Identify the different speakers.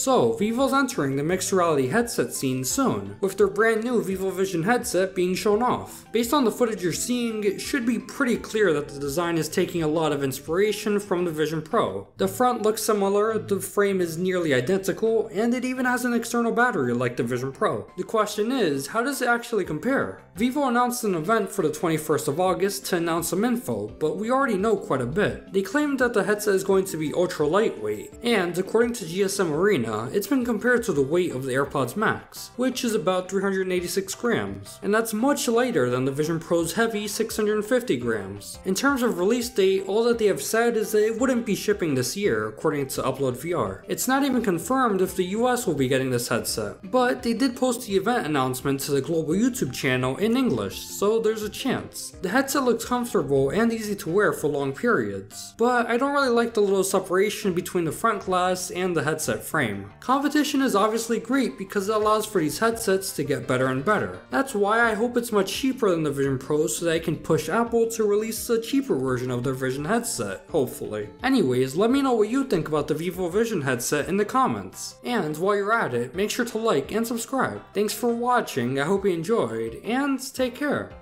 Speaker 1: So, Vivo's entering the mixed reality headset scene soon, with their brand new Vivo Vision headset being shown off. Based on the footage you're seeing, it should be pretty clear that the design is taking a lot of inspiration from the Vision Pro. The front looks similar, the frame is nearly identical, and it even has an external battery like the Vision Pro. The question is, how does it actually compare? Vivo announced an event for the 21st of August to announce some info, but we already know quite a bit. They claimed that the headset is going to be ultra lightweight, and according to GSM Arena, it's been compared to the weight of the AirPods Max, which is about 386 grams, and that's much lighter than the Vision Pro's heavy 650 grams. In terms of release date, all that they have said is that it wouldn't be shipping this year, according to Upload VR. It's not even confirmed if the US will be getting this headset, but they did post the event announcement to the global YouTube channel in English, so there's a chance. The headset looks comfortable and easy to wear for long periods, but I don't really like the little separation between the front glass and the headset frame. Competition is obviously great because it allows for these headsets to get better and better. That's why I hope it's much cheaper than the Vision Pro so that I can push Apple to release a cheaper version of their Vision headset, hopefully. Anyways, let me know what you think about the Vivo Vision headset in the comments. And while you're at it, make sure to like and subscribe. Thanks for watching, I hope you enjoyed, and take care.